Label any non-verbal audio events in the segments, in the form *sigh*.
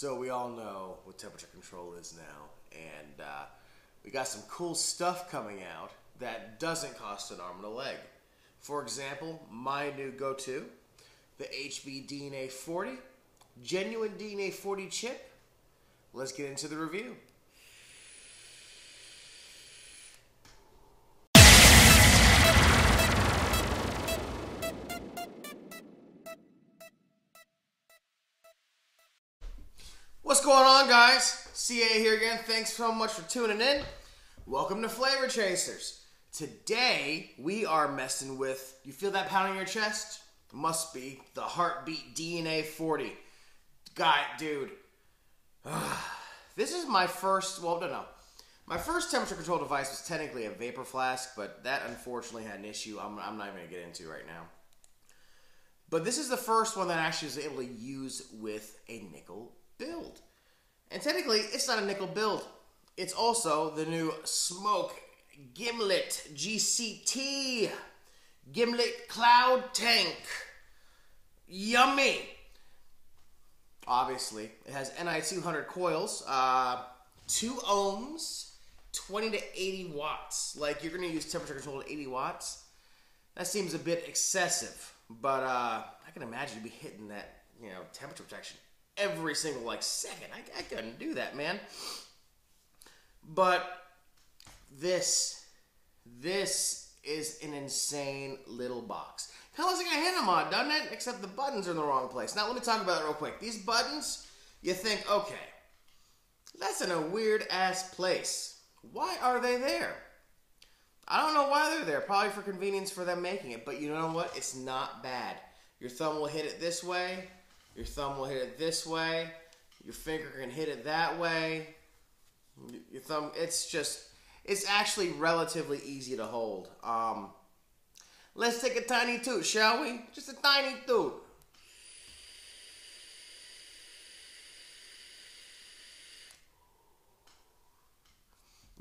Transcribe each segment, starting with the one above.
So we all know what temperature control is now, and uh, we got some cool stuff coming out that doesn't cost an arm and a leg. For example, my new go-to, the HB DNA 40, genuine DNA 40 chip. Let's get into the review. What's going on, guys? CA here again. Thanks so much for tuning in. Welcome to Flavor Chasers. Today, we are messing with, you feel that pounding in your chest? Must be the Heartbeat DNA 40. Guy, dude. *sighs* this is my first, well, no, no. My first temperature control device was technically a vapor flask, but that unfortunately had an issue I'm, I'm not even going to get into right now. But this is the first one that actually is able to use with a nickel. And technically, it's not a nickel build. It's also the new SMOK Gimlet GCT Gimlet Cloud Tank. Yummy! Obviously, it has NI 200 coils, uh, 2 ohms, 20 to 80 watts. Like, you're going to use temperature control at 80 watts. That seems a bit excessive, but uh, I can imagine you'd be hitting that, you know, temperature protection every single like second. I, I couldn't do that, man. But this, this is an insane little box. Kind of looks like a Hana mod, doesn't it? Except the buttons are in the wrong place. Now let me talk about it real quick. These buttons, you think, okay, that's in a weird ass place. Why are they there? I don't know why they're there. Probably for convenience for them making it. But you know what? It's not bad. Your thumb will hit it this way. Your thumb will hit it this way. Your finger can hit it that way. Your thumb, it's just, it's actually relatively easy to hold. Um, let's take a tiny toot, shall we? Just a tiny toot.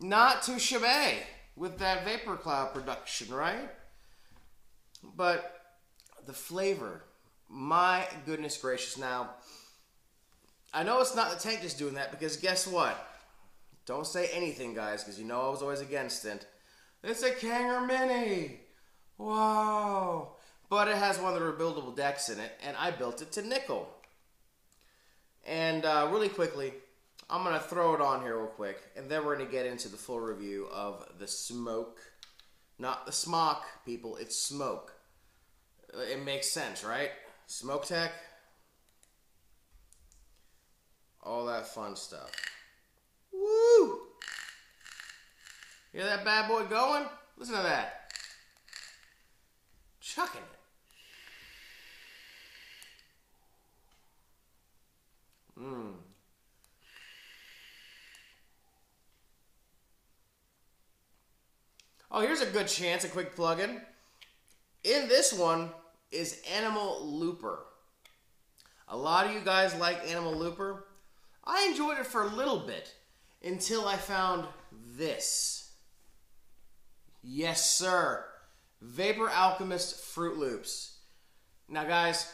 Not too shabby with that vapor cloud production, right? But the flavor my goodness gracious. Now, I know it's not the tank just doing that because guess what? Don't say anything, guys, because you know I was always against it. It's a Kanger Mini. Wow. But it has one of the rebuildable decks in it, and I built it to nickel. And uh, really quickly, I'm going to throw it on here real quick, and then we're going to get into the full review of the smoke. Not the smock, people, it's smoke. It makes sense, right? SMOKTech, all that fun stuff. Woo! Hear that bad boy going? Listen to that. Chucking it. Mmm. Oh, here's a good chance, a quick plug-in. In this one, is Animal Looper. A lot of you guys like Animal Looper. I enjoyed it for a little bit until I found this. Yes, sir. Vapor Alchemist Fruit Loops. Now, guys,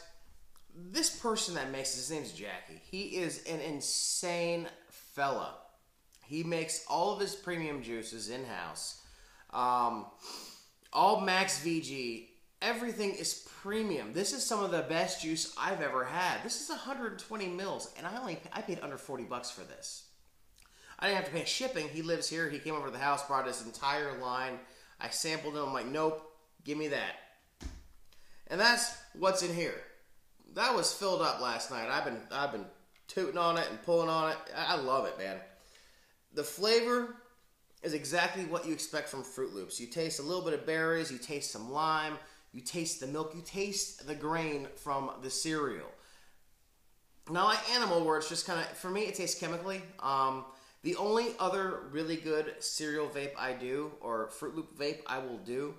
this person that makes this, his name's Jackie. He is an insane fella. He makes all of his premium juices in house. Um, all Max VG everything is premium. This is some of the best juice I've ever had. This is 120 mils, and I only I paid under 40 bucks for this. I didn't have to pay *laughs* shipping. He lives here. He came over to the house, brought his entire line. I sampled it. I'm like, nope, give me that. And that's what's in here. That was filled up last night. I've been I've been tooting on it and pulling on it. I love it, man. The flavor is exactly what you expect from Fruit Loops. You taste a little bit of berries, you taste some lime, you taste the milk. You taste the grain from the cereal. Not like animal, where it's just kind of for me, it tastes chemically. Um, the only other really good cereal vape I do, or Fruit Loop vape I will do,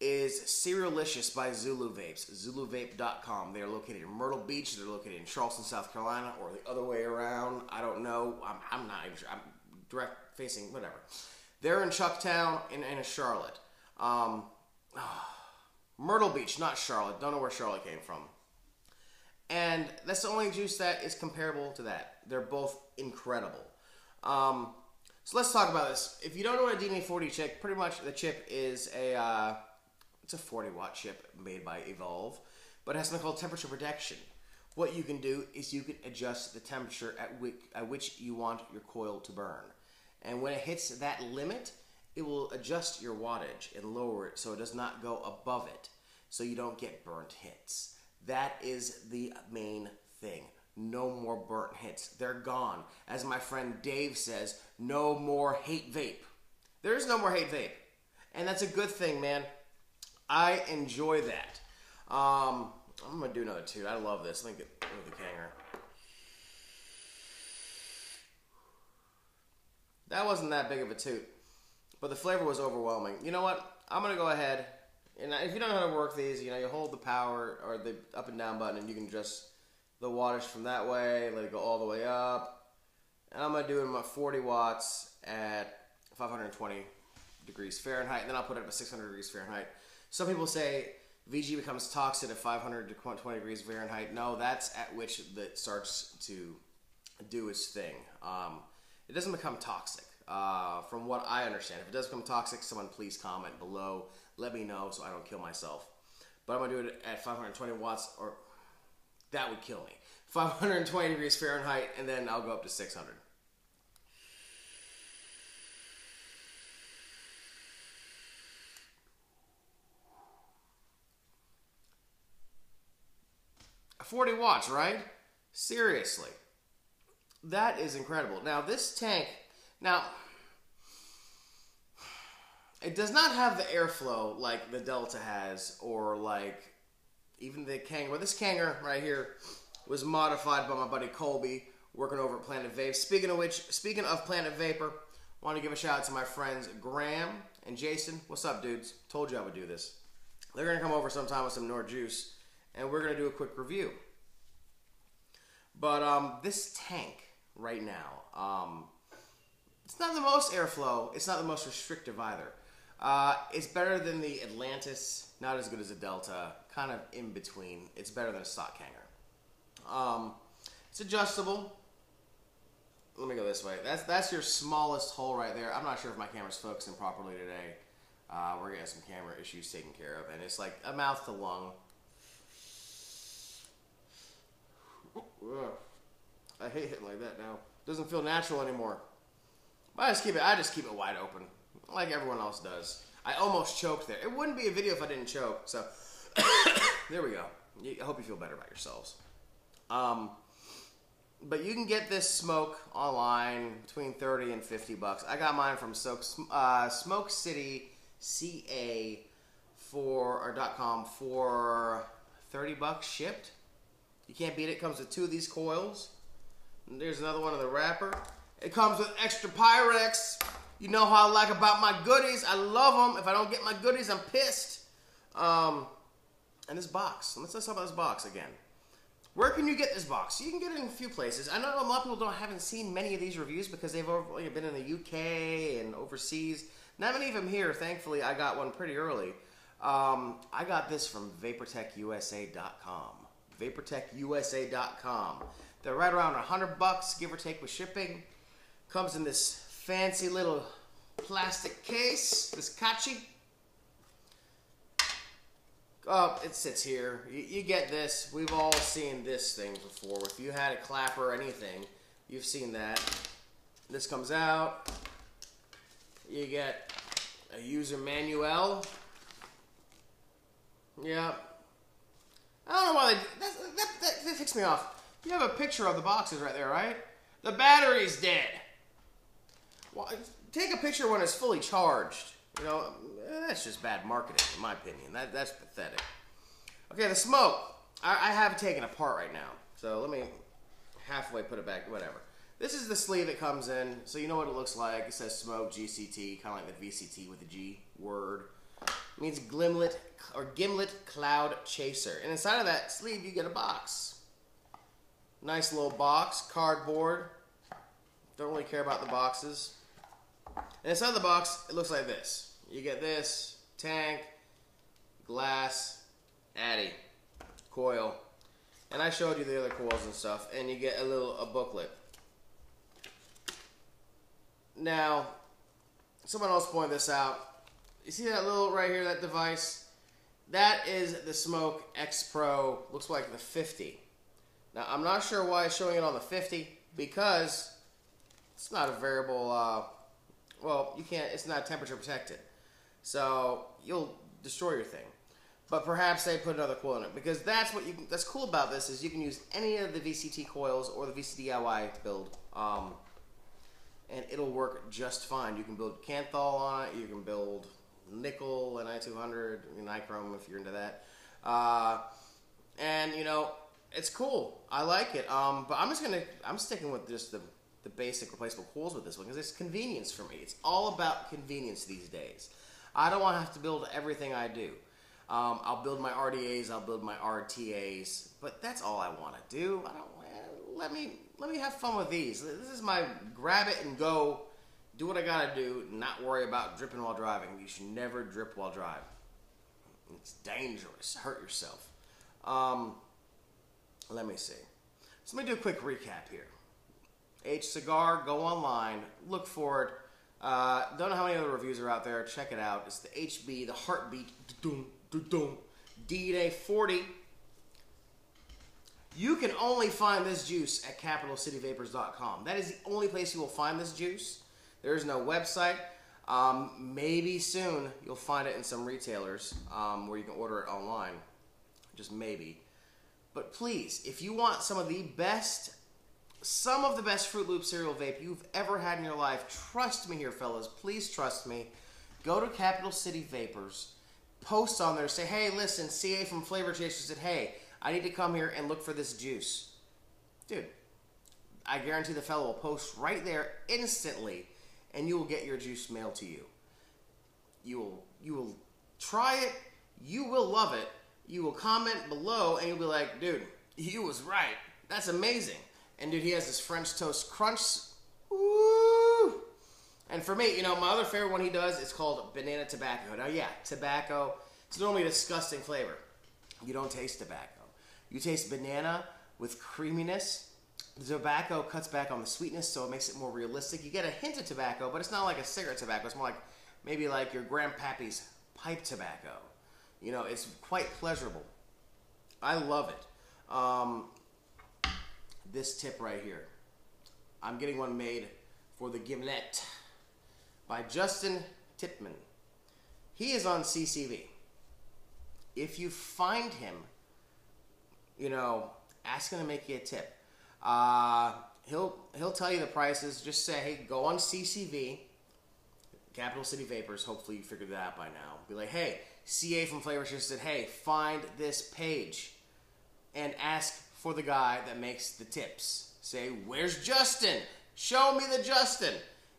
is Cerealicious by Zulu Vapes. ZuluVape.com. They are located in Myrtle Beach. They're located in Charleston, South Carolina, or the other way around. I don't know. I'm, I'm not even sure. I'm direct facing, whatever. They're in Chucktown in, in Charlotte. Um, oh, Myrtle Beach, not Charlotte. Don't know where Charlotte came from. And that's the only juice that is comparable to that. They're both incredible. Um, so let's talk about this. If you don't know what a DNA40 chip, pretty much the chip is a uh, it's a 40 watt chip made by Evolv, but it has something called temperature protection. What you can do is you can adjust the temperature at which, at which you want your coil to burn. And when it hits that limit, it will adjust your wattage and lower it so it does not go above it so you don't get burnt hits. That is the main thing. No more burnt hits. They're gone. As my friend Dave says, no more hate vape. There is no more hate vape. And that's a good thing, man. I enjoy that. Um, I'm going to do another two. I love this. Let me get rid of the Kanger. That wasn't that big of a toot, but the flavor was overwhelming. You know what? I'm gonna go ahead and if you don't know how to work these, you know, you hold the power or the up and down button, and you can adjust the wattage from that way. Let it go all the way up. And I'm gonna do it at 40 watts at 520 degrees Fahrenheit, and then I'll put it up at 600 degrees Fahrenheit. Some people say VG becomes toxic at 500 to 20 degrees Fahrenheit. No, that's at which it starts to do its thing. Um, it doesn't become toxic. Uh, from what I understand, if it does become toxic, someone please comment below. Let me know so I don't kill myself. But I'm gonna do it at 520 watts, or that would kill me. 520 degrees Fahrenheit, and then I'll go up to 600. Forty watts, right? Seriously. That is incredible. Now, this tank, now, it does not have the airflow like the Delta has, or like even the Kanger. Well, this Kanger right here was modified by my buddy Colby, working over at Planet Vape. Speaking of which, speaking of Planet Vapor, want to give a shout out to my friends Graham and Jason. What's up, dudes? Told you I would do this. They're gonna come over sometime with some Nord juice, and we're gonna do a quick review. But um, this tank right now. Um, it's not the most airflow. It's not the most restrictive either. Uh, it's better than the Atlantis. Not as good as a Delta. Kind of in between. It's better than a stock Kanger. Um, it's adjustable. Let me go this way. That's that's your smallest hole right there. I'm not sure if my camera's focusing properly today. Uh, we're getting some camera issues taken care of, and it's like a mouth to lung. I hate hitting like that now. Doesn't feel natural anymore. I just keep it. I just keep it wide open, like everyone else does. I almost choked there. It wouldn't be a video if I didn't choke. So *coughs* there we go. I hope you feel better about yourselves. Um, but you can get this smoke online between 30 and 50 bucks. I got mine from uh, Smoke City CA for or dot .com for 30 bucks shipped. You can't beat it. Comes with two of these coils. There's another one in the wrapper. It comes with extra Pyrex. You know how I like about my goodies. I love them. If I don't get my goodies, I'm pissed. Um, and this box. Let's, let's talk about this box again. Where can you get this box? You can get it in a few places. I know a lot of people don't haven't seen many of these reviews because they've only been in the UK and overseas. Not many of them here. Thankfully, I got one pretty early. Um, I got this from VaporTekUSA.com. VaporTekUSA.com. They're right around 100 bucks, give or take, with shipping. Comes in this fancy little plastic case, this Kachi. Oh, it sits here. You, you, get this. We've all seen this thing before. If you had a clapper or anything, you've seen that. This comes out. You get a user manual. Yeah. I don't know why they. That, that, that, that ticks me off. You have a picture of the boxes right there, right? The battery's dead. Well, take a picture when it's fully charged. You know, that's just bad marketing, in my opinion. That, that's pathetic. Okay, the smoke. I, I have it taken apart right now. So let me halfway put it back, whatever. This is the sleeve it comes in, so you know what it looks like. It says SMOK GCT, kind of like the VCT with the G word. It means Gimlet or Gimlet Cloud Chaser. And inside of that sleeve, you get a box. Nice little box, cardboard. Don't really care about the boxes. And inside the box, it looks like this. You get this, tank, glass, addy, coil. And I showed you the other coils and stuff, and you get a little a booklet. Now, someone else pointed this out. You see that little right here, that device? That is the SMOK X Pro. Looks like the 50. Now, I'm not sure why it's showing it on the 50 because it's not a variable. Uh, well, you can't. It's not temperature protected, so you'll destroy your thing. But perhaps they put another coil in it because that's what you. That's cool about this is you can use any of the VCT coils or the VCDIY build. Um, and it'll work just fine. You can build Kanthal on it. You can build nickel and I200, and nichrome if you're into that. Uh, and you know, it's cool. I like it. Um, but I'm just gonna, I'm sticking with just the, the basic replaceable coils with this one because it's convenience for me. It's all about convenience these days. I don't want to have to build everything I do. Um, I'll build my RDAs, I'll build my RTAs, but that's all I want to do. I don't let me let me have fun with these. This is my grab it and go, do what I gotta do, not worry about dripping while driving. You should never drip while driving. It's dangerous. Hurt yourself. Um, let me see. So let me do a quick recap here. HCigar, go online, look for it. Uh, don't know how many other reviews are out there. Check it out. It's the HB, the heartbeat, DNA 40. You can only find this juice at capitalcityvapers.com. That is the only place you will find this juice. There is no website. Um, maybe soon you'll find it in some retailers um, where you can order it online. Just maybe. But please, if you want some of the best, some of the best Fruit Loop cereal vape you've ever had in your life, trust me here, fellas. Please trust me. Go to Capital City Vapers, post on there, say, hey, listen, CA from Flavor Chaser said, hey, I need to come here and look for this juice. Dude, I guarantee the fellow will post right there instantly and you will get your juice mailed to you. You will you will try it, you will love it. You will comment below and you'll be like, dude, you was right. That's amazing. And dude, he has this French toast crunch. Woo! And for me, you know, my other favorite one he does is called banana tobacco. Now, yeah, tobacco. It's normally a disgusting flavor. You don't taste tobacco. You taste banana with creaminess. The tobacco cuts back on the sweetness, so it makes it more realistic. You get a hint of tobacco, but it's not like a cigarette tobacco. It's more like maybe like your grandpappy's pipe tobacco. You know, it's quite pleasurable. I love it. Um, this tip right here. I'm getting one made for the Gimlet by Justin Tipman. He is on CCV. If you find him, you know, ask him to make you a tip. Uh, he'll he'll tell you the prices. Just say, hey, go on CCV, Capital City Vapers. Hopefully you figured that out by now. Be like, hey, CA from Flavor just said, hey, find this page, and ask for the guy that makes the tips. Say, where's Justin? Show me the Justin.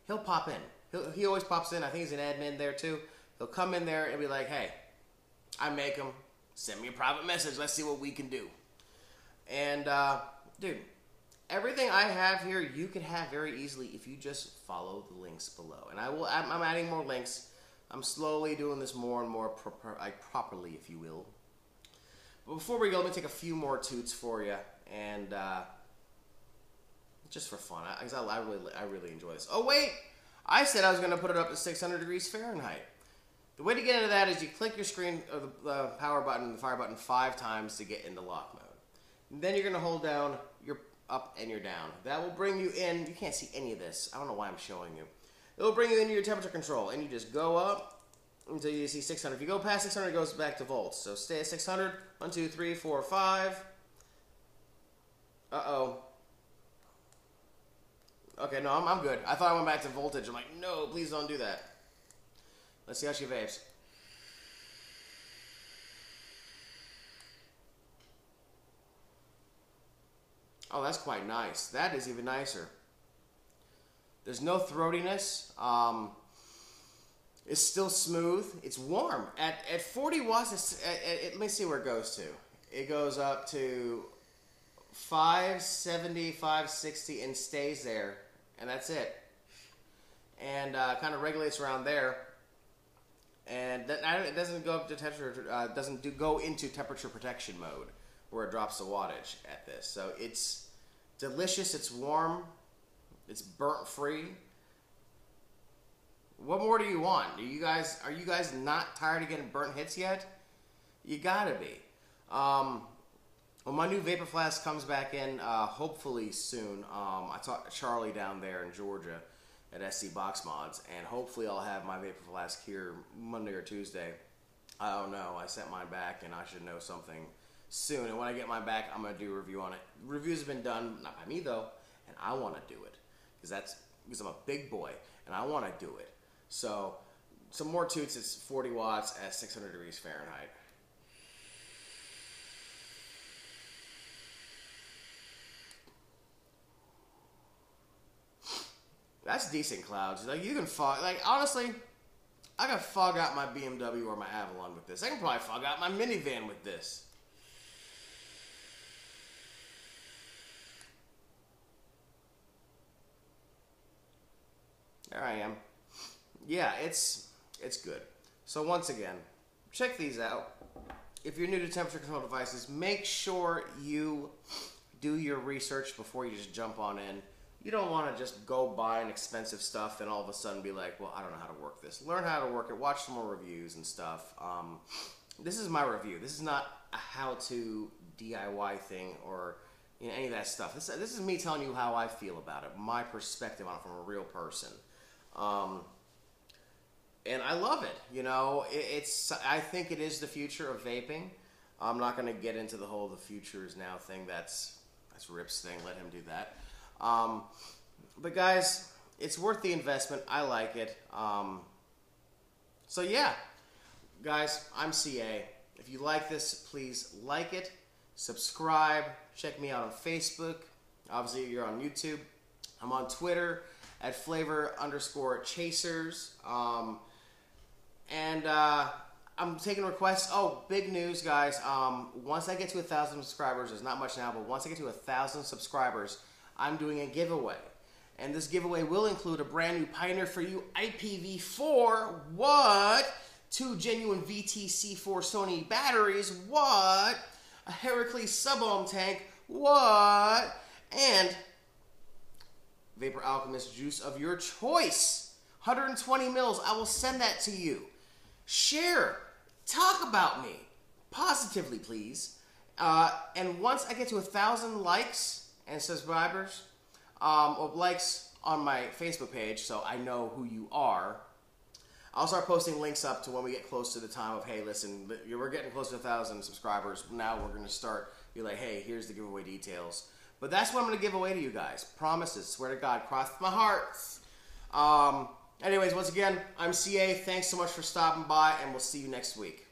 He'll pop in. He'll, he always pops in. I think he's an admin there too. He'll come in there and be like, hey, I make them. Send me a private message. Let's see what we can do. And, uh, dude, everything I have here, you can have very easily if you just follow the links below. And I will, I'm, I'm adding more links. I'm slowly doing this more and more proper, like properly, if you will. But before we go, let me take a few more toots for you, and uh, just for fun, I, I, really, I really enjoy this. Oh wait, I said I was going to put it up to 600 degrees Fahrenheit. The way to get into that is you click your screen, or the, the power button, the fire button five times to get into lock mode. Then you're going to hold down your up and your down. That will bring you in. You can't see any of this. I don't know why I'm showing you. It will bring you into your temperature control, and you just go up until you see 600. If you go past 600, it goes back to volts. So stay at 600. 1, 2, 3, 4, 5. Uh-oh. Okay, no, I'm, I'm good. I thought I went back to voltage. I'm like, no, please don't do that. Let's see how she vapes. Oh, that's quite nice. That is even nicer. There's no throatiness. Um, it's still smooth. It's warm. At, at 40 watts, at, at, let me see where it goes to. It goes up to 570, 560, and stays there. And that's it. And uh, kind of regulates around there. And that, it doesn't go up to temperature, uh, doesn't do, go into temperature protection mode where it drops the wattage at this. So it's delicious. It's warm. It's burnt free. What more do you want? Do you guys are you guys not tired of getting burnt hits yet? You gotta be. Um, well, my new vapor flask comes back in uh, hopefully soon. Um, I talked to Charlie down there in Georgia at SC Box Mods, and hopefully I'll have my vapor flask here Monday or Tuesday. I don't know. I sent mine back, and I should know something soon. And when I get mine back, I'm gonna do a review on it. Reviews have been done, not by me though, and I want to do it because that's because I'm a big boy and I want to do it. So, some more toots. It's 40 watts at 600 degrees Fahrenheit. That's decent clouds. Like you can fog. Like honestly, I can fog out my BMW or my Avalon with this. I can probably fog out my minivan with this. There I am. Yeah, it's it's good. So once again, check these out. If you're new to temperature control devices, make sure you do your research before you just jump on in you don't want to just go buy an expensive stuff and all of a sudden be like, well, I don't know how to work this. Learn how to work it. Watch some more reviews and stuff. Um, this is my review. This is not a how-to DIY thing or you know, any of that stuff. This, this is me telling you how I feel about it, my perspective on it from a real person. Um, and I love it. You know, it, it's. I think it is the future of vaping. I'm not going to get into the whole the future is now thing. That's that's Rip's thing. Let him do that. Um, but guys, it's worth the investment. I like it. Um, so yeah, guys, I'm CA. If you like this, please like it, subscribe, check me out on Facebook. Obviously, you're on YouTube. I'm on Twitter at flavor underscore chasers. Um, and uh, I'm taking requests. Oh, big news, guys. Um, once I get to a thousand subscribers, there's not much now, but once I get to a thousand subscribers, I'm doing a giveaway. And this giveaway will include a brand new Pioneer4You IPv4. What? Two genuine VTC4 Sony batteries. What? A Heracles sub-ohm tank. What? And Vapor Alchemist juice of your choice. 120 mils. I will send that to you. Share. Talk about me. Positively, please. Uh, and once I get to a thousand likes, and subscribers um, or likes on my Facebook page so I know who you are. I'll start posting links up to when we get close to the time of, hey, listen, we're getting close to a thousand subscribers. Now we're going to start, be like, hey, here's the giveaway details. But that's what I'm going to give away to you guys. Promises. Swear to God. Cross my heart. Um, anyways, once again, I'm CA. Thanks so much for stopping by, and we'll see you next week.